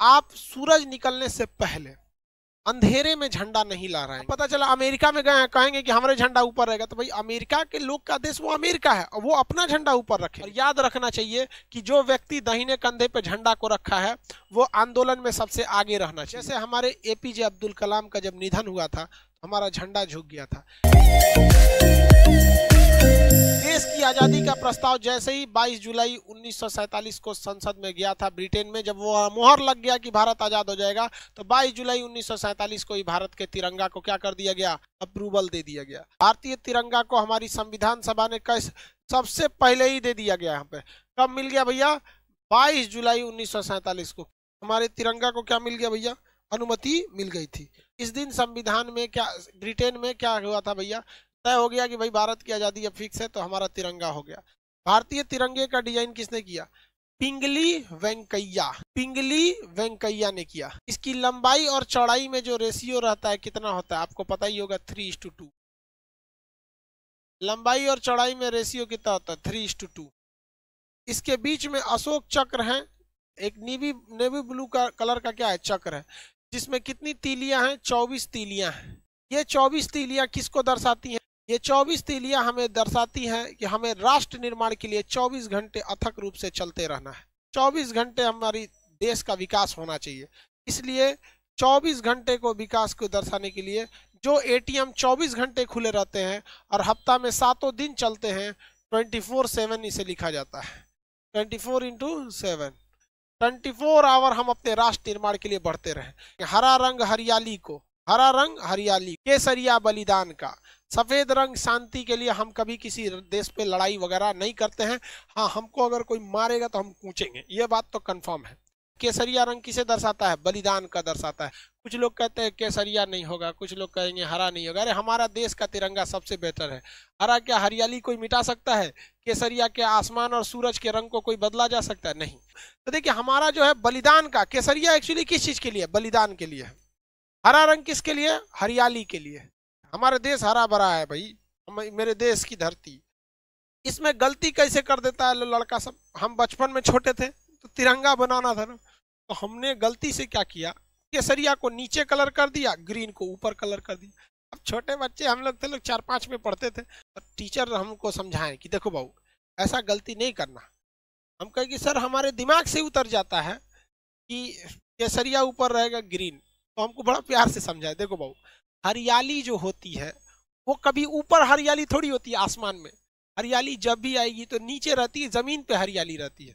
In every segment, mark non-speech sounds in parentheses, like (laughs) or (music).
आप सूरज निकलने से पहले अंधेरे में झंडा नहीं ला रहे पता चला अमेरिका में गए, कहेंगे कि हमारे झंडा ऊपर रहेगा तो भाई अमेरिका के लोग का देश वो अमेरिका है, और वो अपना झंडा ऊपर रखे। और याद रखना चाहिए कि जो व्यक्ति दाहिने कंधे पे झंडा को रखा है, वो आंदोलन में सबसे आगे रहना चाहिए। जैसे हमारे एपीजे अब्दुल कलाम का जब निधन हुआ था, हमारा झंडा झुक गया था। देश की आज़ादी का प्रस्ताव जैसे ही 22 जुलाई 1947 को संसद में गया था ब्रिटेन में, जब वो मोहर लग गया कि भारत आज़ाद हो जाएगा तो 22 जुलाई 1947 को ही भारत के तिरंगा को क्या कर दिया गया? अप्रूवल दे दिया गया। भारतीय तिरंगा को हमारी संविधान सभा ने कैसे, सबसे पहले ही दे दिया गया यहाँ पे। कब मिल गया भैया? बाईस जुलाई उन्नीस को। हमारे तिरंगा को क्या मिल गया भैया? अनुमति मिल गई थी। इस दिन संविधान में क्या, ब्रिटेन में क्या हुआ था भैया? तय हो गया कि भाई भारत की आज़ादी अब फिक्स है तो हमारा तिरंगा हो गया। भारतीय तिरंगे का डिज़ाइन किसने किया? पिंगली वेंकैया। पिंगली वेंकैया ने किया। इसकी लंबाई और चौड़ाई में जो रेशियो रहता है, कितना होता है? आपको पता ही होगा थ्री टू टू लंबाई और चौड़ाई में रेशियो कितना होता है? थ्री टू टू इसके बीच में अशोक चक्र है। एक नीवी नेवी ब्लू का कलर का क्या है? चक्र है। जिसमें कितनी तीलियाँ हैं? चौबीस तीलियाँ हैं। ये चौबीस तीलियाँ किसको दर्शाती हैं? ये 24 तीलियाँ हमें दर्शाती हैं कि हमें राष्ट्र निर्माण के लिए 24 घंटे अथक रूप से चलते रहना है। 24 घंटे हमारी देश का विकास होना चाहिए। इसलिए 24 घंटे को विकास को दर्शाने के लिए जो एटीएम 24 घंटे खुले रहते हैं और हफ़्ता में सातों दिन चलते हैं 24 सेवन इसे लिखा जाता है। 24 four into seven. Twenty four hour हम अपने राष्ट्र निर्माण के लिए बढ़ते रहें। हरा रंग हरियाली को हरा रंग, हरियाली, केसरिया बलिदान का। सफ़ेद रंग शांति के लिए हम कभी किसी देश पे लड़ाई वगैरह नहीं करते हैं। हाँ हमको अगर कोई मारेगा तो हम पूछेंगे ये बात तो कंफर्म है। केसरिया रंग किसे दर्शाता है? बलिदान का दर्शाता है। कुछ लोग कहते हैं केसरिया नहीं होगा, कुछ लोग कहेंगे हरा नहीं होगा। अरे, हमारा देश का तिरंगा सबसे बेहतर है। हरा क्या हरियाली कोई मिटा सकता है? केसरिया के आसमान और सूरज के रंग को कोई बदला जा सकता है? नहीं। तो देखिए, हमारा जो है बलिदान का, केसरिया एक्चुअली किस चीज़ के लिए? बलिदान के लिए है। हरा रंग किसके लिए? हरियाली के लिए। हमारे देश हरा भरा है भाई। मेरे देश की धरती। इसमें गलती कैसे कर देता है लड़का सब? हम बचपन में छोटे थे तो तिरंगा बनाना था ना। तो हमने गलती से क्या किया? केसरिया को नीचे कलर कर दिया, ग्रीन को ऊपर कलर कर दिया। अब छोटे बच्चे, हम लोग थे लोग चार पाँच में पढ़ते थे। और टीचर हमको समझाएँ कि देखो बाबू ऐसा गलती नहीं करना। हम कहें कि, सर, हमारे दिमाग से उतर जाता है कि केसरिया ऊपर रहेगा, ग्रीन। तो हमको बड़ा प्यार से समझाए। देखो बाबू, हरियाली जो होती है, वो कभी ऊपर हरियाली थोड़ी होती है आसमान में। हरियाली जब भी आएगी तो नीचे रहती है, ज़मीन पे हरियाली रहती है।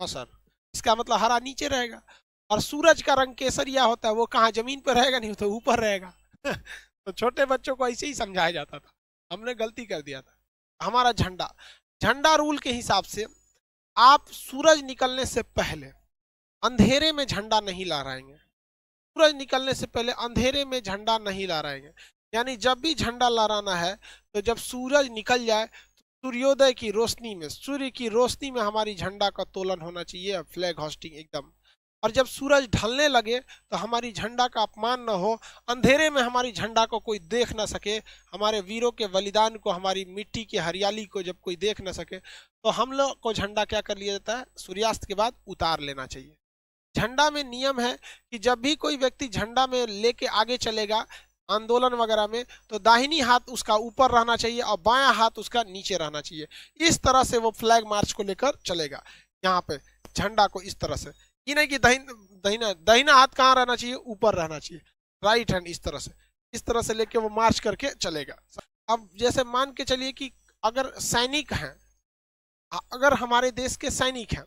हाँ सर, इसका मतलब हरा नीचे रहेगा और सूरज का रंग केसरिया होता है, वो कहाँ, ज़मीन पर रहेगा? नहीं तो ऊपर रहेगा। (laughs) तो छोटे बच्चों को ऐसे ही समझाया जाता था। हमने गलती कर दिया था। हमारा झंडा झंडा रूल के हिसाब से आप सूरज निकलने से पहले अंधेरे में झंडा नहीं लहराएँगे। सूरज निकलने से पहले अंधेरे में झंडा नहीं लहराएँगे। यानी जब भी झंडा लहराना है तो जब सूरज निकल जाए तो सूर्योदय की रोशनी में, सूर्य की रोशनी में हमारी झंडा का तोलन होना चाहिए फ्लैग होस्टिंग एकदम। और जब सूरज ढलने लगे तो हमारी झंडा का अपमान न हो, अंधेरे में हमारी झंडा को कोई देख न सके, हमारे वीरों के बलिदान को, हमारी मिट्टी की हरियाली को जब कोई देख न सके तो हम लोग को झंडा क्या कर लिया जाता है? सूर्यास्त के बाद उतार लेना चाहिए। झंडा में नियम है कि जब भी कोई व्यक्ति झंडा में लेके आगे चलेगा आंदोलन वगैरह में तो दाहिनी हाथ उसका ऊपर रहना चाहिए और बायां हाथ उसका नीचे रहना चाहिए। इस तरह से वो फ्लैग मार्च को लेकर चलेगा। यहाँ पे झंडा को इस तरह से। ये नहीं कि दहीन, दहीना दहीना हाथ कहाँ रहना चाहिए? ऊपर रहना चाहिए। राइट हैंड इस तरह से। इस तरह से लेके वो मार्च करके चलेगा। अब जैसे मान के चलिए कि अगर सैनिक हैं, अगर हमारे देश के सैनिक हैं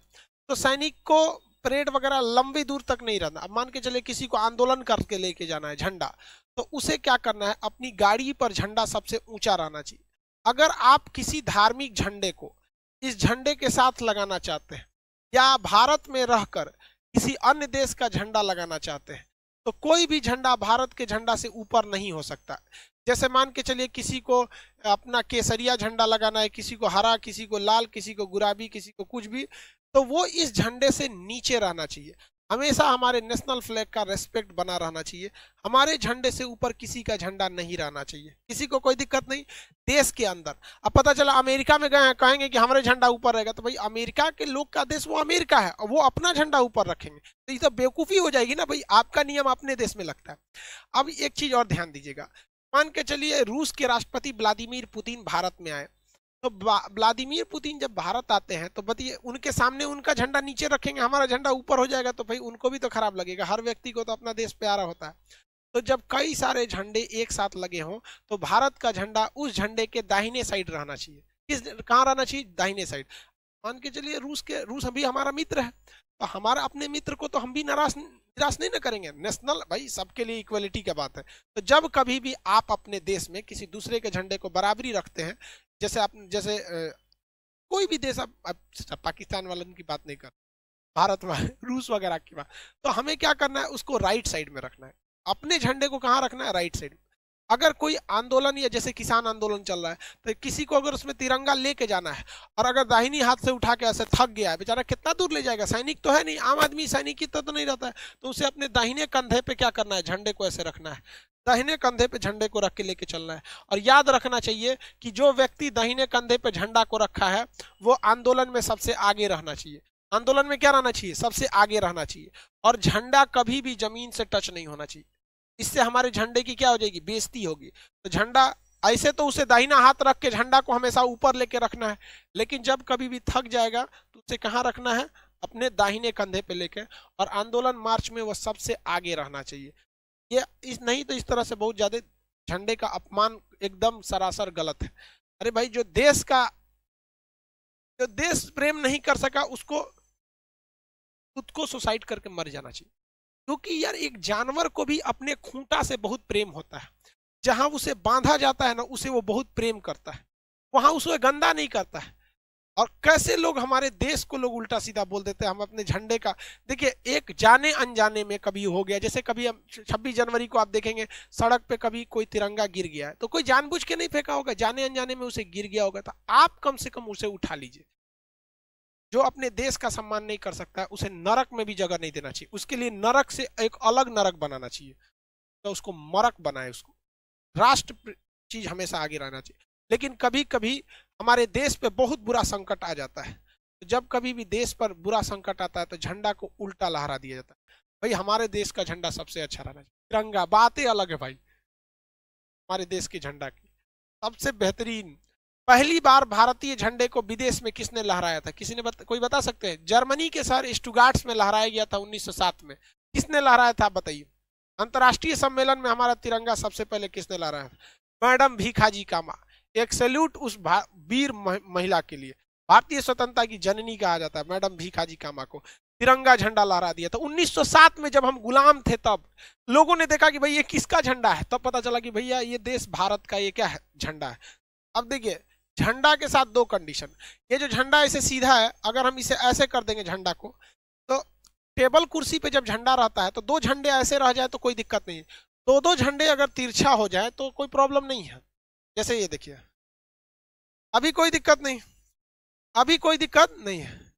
तो सैनिक को परेड वगैरह लंबी दूर तक नहीं रहना। अब मान के चले किसी को आंदोलन करके लेके जाना है झंडा तो उसे क्या करना है? अपनी गाड़ी पर झंडा सबसे ऊँचा रहना चाहिए। अगर आप किसी धार्मिक झंडे को इस झंडे के साथ लगाना चाहते हैं, या भारत में रहकर किसी अन्य देश का झंडा लगाना चाहते हैं तो कोई भी झंडा भारत के झंडा से ऊपर नहीं हो सकता। जैसे मान के चलिए किसी को अपना केसरिया झंडा लगाना है, किसी को हरा, किसी को लाल, किसी को गुलाबी, किसी को कुछ भी तो वो इस झंडे से नीचे रहना चाहिए। हमेशा हमारे नेशनल फ्लैग का रेस्पेक्ट बना रहना चाहिए। हमारे झंडे से ऊपर किसी का झंडा नहीं रहना चाहिए। किसी को कोई दिक्कत नहीं। देश के अंदर। अब पता चला अमेरिका में गए, कहेंगे कि हमारे झंडा ऊपर रहेगा तो भाई अमेरिका के लोग का देश वो अमेरिका है, और वो अपना झंडा ऊपर रखेंगे। तो ये तो बेवकूफ़ी हो जाएगी ना भाई, आपका नियम अपने देश में लगता है। अब एक चीज़ और ध्यान दीजिएगा। मान के चलिए रूस के राष्ट्रपति व्लादिमीर पुतिन भारत में आए। तो व्लादिमीर पुतिन जब भारत आते हैं तो बताइए, उनके सामने उनका झंडा नीचे रखेंगे, हमारा झंडा ऊपर हो जाएगा तो भाई उनको भी तो खराब लगेगा। हर व्यक्ति को तो अपना देश प्यारा होता है। तो जब कई सारे झंडे एक साथ लगे हों तो भारत का झंडा उस झंडे के दाहिने साइड रहना चाहिए। किस, कहाँ रहना चाहिए? दाहिने साइड। मान के चलिए, रूस के, रूस अभी हमारा मित्र है तो हमारा अपने मित्र को तो हम भी नाराज़, निराश नहीं ना करेंगे। नेशनल, भाई सबके लिए इक्वलिटी का बात है। तो जब कभी भी आप अपने देश में किसी दूसरे के झंडे को बराबरी रखते हैं जैसे आप जैसे कोई भी देश आप, पाकिस्तान वालों की बात नहीं कर भारत वाले (laughs) रूस वगैरह की बात तो हमें क्या करना है उसको राइट साइड में रखना है। अपने झंडे को कहाँ रखना है राइट साइड अगर कोई आंदोलन या जैसे किसान आंदोलन चल रहा है तो किसी को अगर उसमें तिरंगा लेके जाना है और अगर दाहिनी हाथ से उठा के ऐसे थक गया है बेचारा कितना दूर ले जाएगा सैनिक तो है नहीं आम आदमी सैनिक की तो, तो नहीं रहता है तो उसे अपने दाहिने कंधे पे क्या करना है झंडे को ऐसे रखना है। दाहिने कंधे पे झंडे को रख के लेके चलना है। और याद रखना चाहिए कि जो व्यक्ति दाहिने कंधे पे झंडा को रखा है, वो आंदोलन में सबसे आगे रहना चाहिए। आंदोलन में क्या रहना चाहिए? सबसे आगे रहना चाहिए। और झंडा कभी भी ज़मीन से टच नहीं होना चाहिए। इससे हमारे झंडे की क्या हो जाएगी? बेजती होगी। तो झंडा, ऐसे तो उसे दाहिना हाथ रख के झंडा को हमेशा ऊपर लेके रखना है। लेकिन जब कभी भी थक जाएगा तो उसे कहाँ रखना है? अपने दाहिने कंधे पे लेके। और आंदोलन मार्च में वह सबसे आगे रहना चाहिए। ये इस, नहीं तो इस तरह से बहुत ज़्यादा झंडे का अपमान एकदम सरासर गलत है। अरे भाई, जो देश का, जो देश प्रेम नहीं कर सका, उसको खुद को सुसाइड करके मर जाना चाहिए। क्योंकि यार, एक जानवर को भी अपने खूंटा से बहुत प्रेम होता है। जहाँ उसे बांधा जाता है ना, उसे वो बहुत प्रेम करता है। वहाँ उसे गंदा नहीं करता है। और कैसे लोग हमारे देश को लोग उल्टा सीधा बोल देते हैं, हम अपने झंडे का। देखिए, एक जाने अनजाने में कभी हो गया, जैसे कभी हम छब्बीस जनवरी को आप देखेंगे, सड़क पे कभी कोई तिरंगा गिर गया है तो कोई जानबूझ के नहीं फेंका होगा, जाने अनजाने में उसे गिर गया होगा तो आप कम से कम उसे उठा लीजिए। जो अपने देश का सम्मान नहीं कर सकता, उसे नरक में भी जगह नहीं देना चाहिए। उसके लिए नरक से एक अलग नरक बनाना चाहिए तो उसको मरक बनाए उसको। राष्ट्र चीज़ हमेशा आगे रहना चाहिए। लेकिन कभी कभी हमारे देश पे बहुत बुरा संकट आ जाता है। तो जब कभी भी देश पर बुरा संकट आता है तो झंडा को उल्टा लहरा दिया जाता है। भाई हमारे देश का झंडा सबसे अच्छा रहना चाहिए। तिरंगा बातें अलग है भाई। हमारे देश के झंडा की। सबसे बेहतरीन पहली बार भारतीय झंडे को विदेश में किसने लहराया था? किसी ने बता, कोई बता सकते हैं? जर्मनी के शहर स्टुगार्ट्स में लहराया गया था 1907 में। किसने लहराया था बताइए? अंतर्राष्ट्रीय सम्मेलन में हमारा तिरंगा सबसे पहले किसने लहराया था? मैडम भीखाजी कामा। एक सैल्यूट उस वीर महिला के लिए। भारतीय स्वतंत्रता की जननी कहा जाता है, मैडम भीखाजी कामा को तिरंगा झंडा लहरा दिया। तो 1907 में जब हम गुलाम थे तब, लोगों ने देखा कि भाई ये किसका झंडा है? तब पता चला कि भैया ये देश भारत का ये क्या है? झंडा है। अब देखिए, झंडा के साथ दो कंडीशन ये जो झंडा ऐसे सीधा है, अगर हम इसे ऐसे कर देंगे झंडा को तो टेबल कुर्सी पे जब झंडा रहता है तो दो झंडे ऐसे रह जाए तो कोई दिक्कत नहीं दो दो झंडे अगर तिरछा हो जाए तो कोई प्रॉब्लम नहीं है। जैसे ये देखिए। अभी कोई दिक्कत नहीं। अभी कोई दिक्कत नहीं है।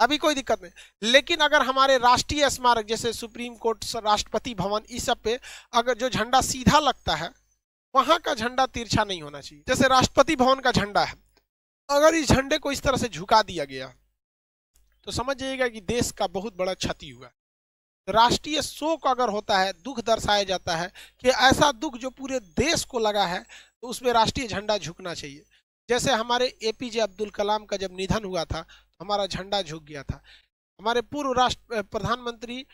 अभी कोई दिक्कत नहीं। लेकिन अगर हमारे राष्ट्रीय स्मारक जैसे सुप्रीम कोर्ट राष्ट्रपति भवन इस सब पे अगर जो झंडा सीधा लगता है, वहाँ का झंडा तिरछा नहीं होना चाहिए। जैसे राष्ट्रपति भवन का झंडा है। अगर इस झंडे को इस तरह से झुका दिया गया तो समझ जाइएगा कि देश का बहुत बड़ा क्षति हुआ। राष्ट्रीय शोक अगर होता है, दुख दर्शाया जाता है कि ऐसा दुख जो पूरे देश को लगा है तो उसमें राष्ट्रीय झंडा झुकना चाहिए। जैसे हमारे एपीजे अब्दुल कलाम का जब निधन हुआ था तो हमारा झंडा झुक गया था। हमारे पूर्व राष्ट्र प्रधानमंत्री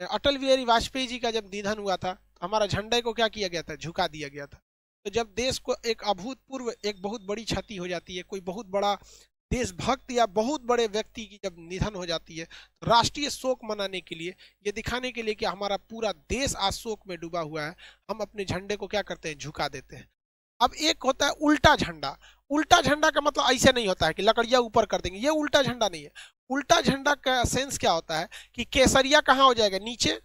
अटल बिहारी वाजपेयी जी का जब निधन हुआ था तो हमारा झंडे को क्या किया गया था? झुका दिया गया था। तो जब देश को एक अभूतपूर्व, एक बहुत बड़ी क्षति हो जाती है, कोई बहुत बड़ा देशभक्त या बहुत बड़े व्यक्ति की जब निधन हो जाती है तो राष्ट्रीय शोक मनाने के लिए, ये दिखाने के लिए कि हमारा पूरा देश आज शोक में डूबा हुआ है। हम अपने झंडे को क्या करते हैं? झुका देते हैं। अब एक होता है उल्टा झंडा। उल्टा झंडा का मतलब ऐसे नहीं होता है कि लकड़िया ऊपर कर देंगे। ये उल्टा झंडा नहीं है। उल्टा झंडा का सेंस क्या होता है कि केसरिया कहाँ हो जाएगा? नीचे।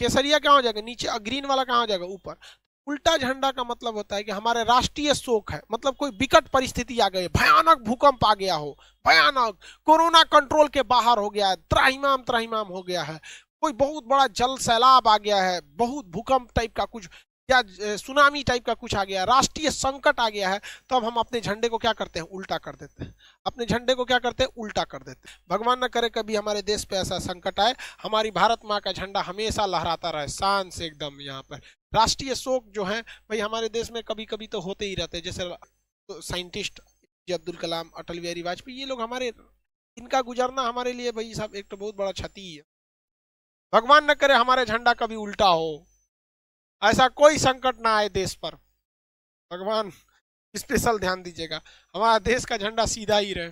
केसरिया कहाँ हो जाएगा? नीचे। ग्रीन वाला कहाँ हो जाएगा? ऊपर। उल्टा झंडा का मतलब होता है कि हमारे राष्ट्रीय शोक है। मतलब कोई विकट परिस्थिति आ गई, भयानक भूकंप आ गया हो, भयानक कोरोना कंट्रोल के बाहर हो गया है, त्राहिमाम त्राहिमाम हो गया है, कोई बहुत बड़ा जल सैलाब आ गया है, बहुत भूकंप टाइप का कुछ, या सुनामी टाइप का कुछ आ गया राष्ट्रीय संकट आ गया है तो अब हम अपने झंडे को क्या करते हैं? उल्टा कर देते हैं। अपने झंडे को क्या करते हैं? उल्टा कर देते हैं। भगवान न करे कभी हमारे देश पे ऐसा संकट आए, हमारी भारत माँ का झंडा हमेशा लहराता रहे शान से एकदम यहाँ पर। राष्ट्रीय शोक जो है, भाई हमारे देश में कभी कभी तो होते ही रहते हैं। जैसे तो साइंटिस्ट अब्दुल कलाम, अटल बिहारी वाजपेयी, ये लोग हमारे, इनका गुजरना हमारे लिए भाई साहब एक तो बहुत बड़ा क्षति है भगवान न करे हमारे झंडा कभी उल्टा हो। ऐसा कोई संकट ना आए देश पर। भगवान स्पेशल ध्यान दीजिएगा। हमारा देश का झंडा सीधा ही रहे।